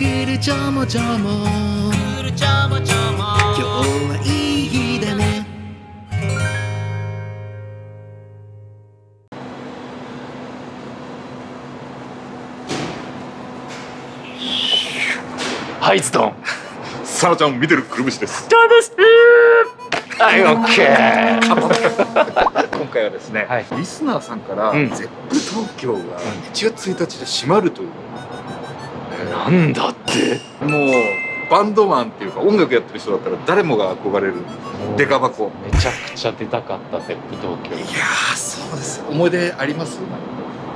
くるちょもちょも。くるちょもちょも。今日はいい日だね。はいズドン。さなちゃん見てるくるぶしです。どうですはいオッケー今回はですね、はい。リスナーさんから、うん。ゼップ東京が1月1日で閉まるという、なんだって。もうバンドマンっていうか音楽やってる人だったら誰もが憧れるデカ箱。めちゃくちゃ出たかったゼップ東京。いやーそうです。思い出あります？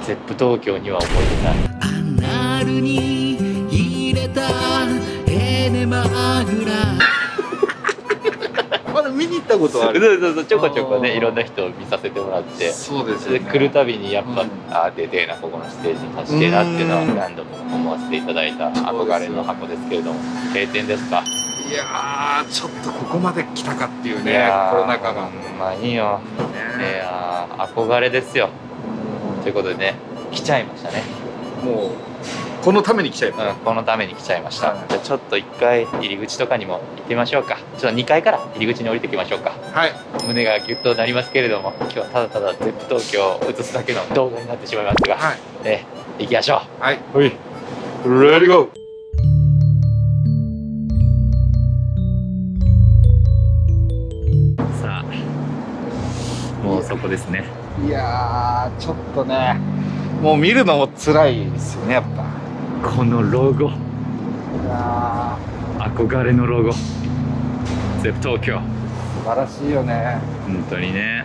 ゼップ東京には思い出ない。アナルに入れたエネマグラ見に行ったことあそうるそうそうちょこちょこねいろんな人を見させてもらって。そうですで来るたびにやっぱ、うん。あー出てえなここのステージに立ちてえなっていうのはうん。何度も思わせていただいた憧れの箱ですけれども。閉店ですか？いやーちょっとここまで来たかっていうねコロナ禍が。まいいよ。いねやー憧れですよ。ということでね来ちゃいましたね、もうこのために来ちゃいましうん、このために来ちゃいました、はい。じゃあちょっと一回入り口とかにも行ってみましょうか。ちょっと2階から入り口に降りてきましょうか。たはい。胸がギュッとなりますけれども今日はただただ ZEP 東京を映すだけの動画になってしまいますが、はい。え行きましょう。はい。はい。レディゴーさあもうそこですね。いやーちょっとねもう見るのも辛いですよねやっぱこのロゴ。憧れのロゴ。ZEP 東京。ー素晴らしいよね。本当にね。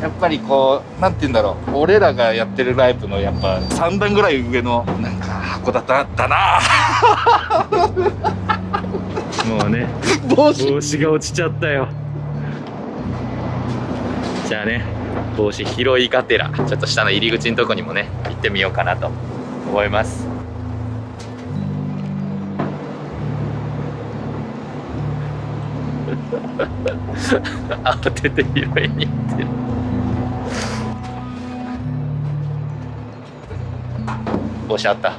やっぱりこうなんて言うんだろう。俺らがやってるライブのやっぱ3段ぐらい上のなんか函館だな。もうね。帽子。帽子が落ちちゃったよ。じゃあね帽子拾いがてらちょっと下の入り口のとこにもね行ってみようかなと思います慌てて拾いに行ってる。帽子あった？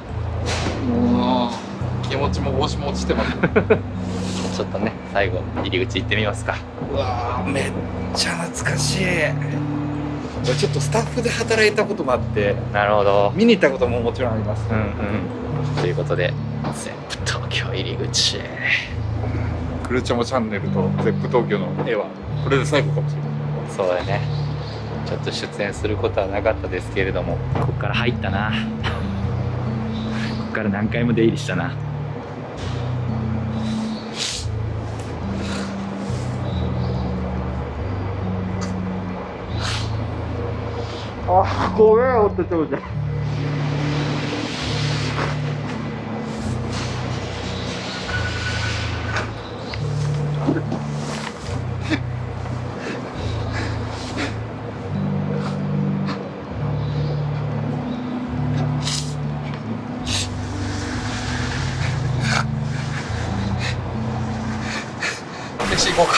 もう気持ちも帽子も落ちてます。ちょっとね最後入り口行ってみますか。うわーめっちゃ懐かしい。俺ちょっとスタッフで働いたこともあってなるほど。見に行ったことももちろんあります、うんうん。ということでゼップ東京入り口クルチャモチャンネルとゼップ東京の絵はこれで最後かもしれない。そうだね。ちょっと出演することはなかったですけれども。ここから入ったな。ここから何回も出入りしたな。あごめんおっててもじゃこうか。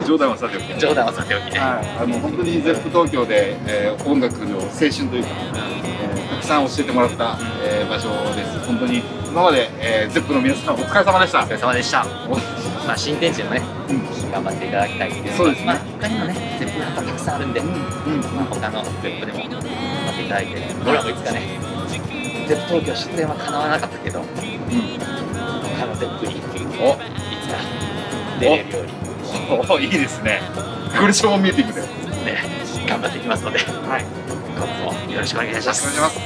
冗談はさておき冗談はさておきね。はい、あの本当に ZEP 東京で、えー音楽の青春というか、えーたくさん教えてもらった、えー場所です。本当に今まで、えー、ZEP の皆さんお疲れ様でした。お疲れ様でした。まあ新天地のねうん。頑張っていただきたいっていうのそうですね。まあ他にもねゼップなんかたくさんあるんで、うん。まあ、他のゼップでも頑張っていただいて僕らもいつかねゼップ東京出演はかなわなかったけど他のゼップにお。いつか出れるように。お。いいですね。クルションミーティングね頑張っていきますのではい。今後もよろしくお願いします。お願いし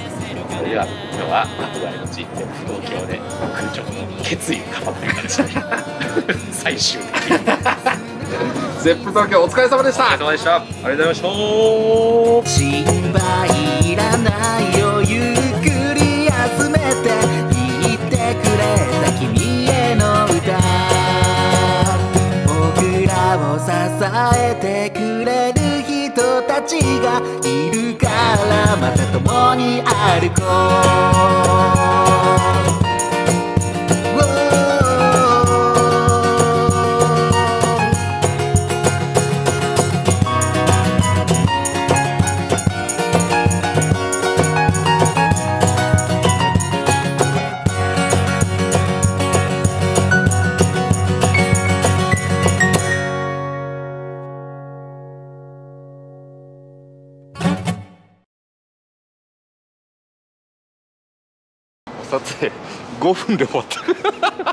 それでは今日は憧れの地 ゼップ東京で空調の決意が語っていたでしたね最終的に。ZEP 東京お疲れ様でした。お疲れ様でした。ありがとうございましたえてくれる人たちがいるからまた共に歩こう。撮影5分で終わった